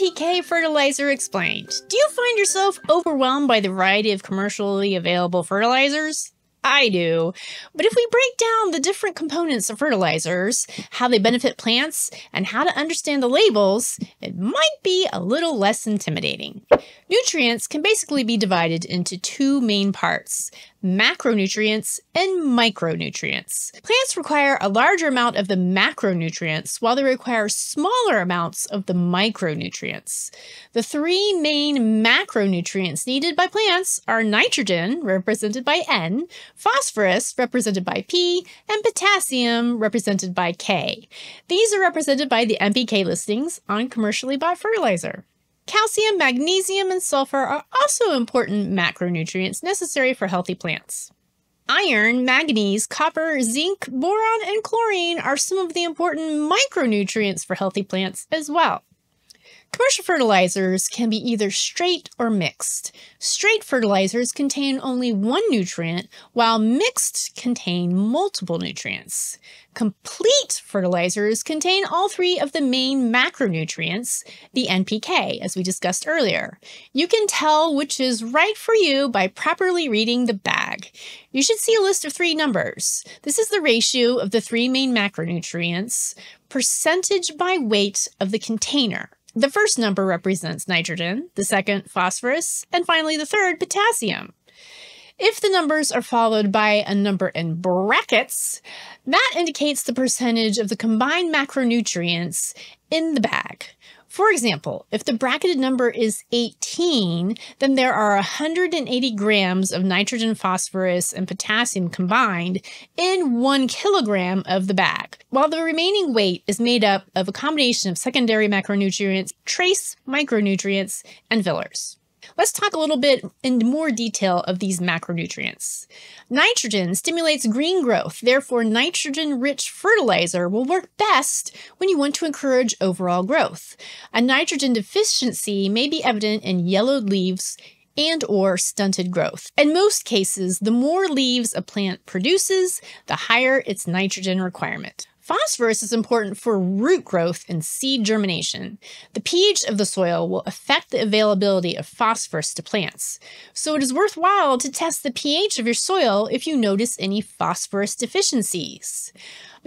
NPK fertilizer explained. Do you find yourself overwhelmed by the variety of commercially available fertilizers? I do. But if we break down the different components of fertilizers, how they benefit plants, and how to understand the labels, it might be a little less intimidating. Nutrients can basically be divided into two main parts macronutrients and micronutrients. Plants require a larger amount of the macronutrients while they require smaller amounts of the micronutrients. The three main macronutrients needed by plants are nitrogen, represented by N, phosphorus, represented by P, and potassium, represented by K. These are represented by the NPK listings on commercially bought fertilizer. Calcium, magnesium, and sulfur are also important macronutrients necessary for healthy plants. Iron, manganese, copper, zinc, boron, and chlorine are some of the important micronutrients for healthy plants as well. Commercial fertilizers can be either straight or mixed. Straight fertilizers contain only one nutrient, while mixed contain multiple nutrients. Complete fertilizers contain all three of the main macronutrients, the NPK, as we discussed earlier. You can tell which is right for you by properly reading the bag. You should see a list of three numbers. This is the ratio of the three main macronutrients, percentage by weight of the container. The first number represents nitrogen, the second phosphorus, and finally the third potassium. If the numbers are followed by a number in brackets, that indicates the percentage of the combined macronutrients in the bag. For example, if the bracketed number is 18, then there are 180 grams of nitrogen, phosphorus, and potassium combined in one kilogram of the bag, while the remaining weight is made up of a combination of secondary macronutrients, trace micronutrients, and fillers. Let's talk a little bit in more detail of these macronutrients. Nitrogen stimulates green growth, therefore, nitrogen rich fertilizer will work best when you want to encourage overall growth. A nitrogen deficiency may be evident in yellowed leaves and or stunted growth. In most cases, the more leaves a plant produces, the higher its nitrogen requirement. Phosphorus is important for root growth and seed germination. The pH of the soil will affect the availability of phosphorus to plants, so it is worthwhile to test the pH of your soil if you notice any phosphorus deficiencies.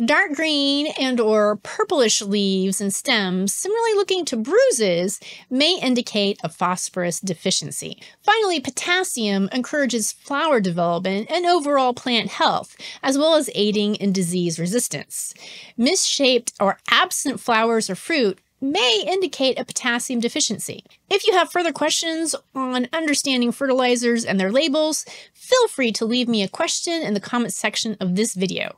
Dark green and or purplish leaves and stems, similarly looking to bruises, may indicate a phosphorus deficiency. Finally, potassium encourages flower development and overall plant health, as well as aiding in disease resistance. Misshaped or absent flowers or fruit may indicate a potassium deficiency. If you have further questions on understanding fertilizers and their labels, feel free to leave me a question in the comments section of this video.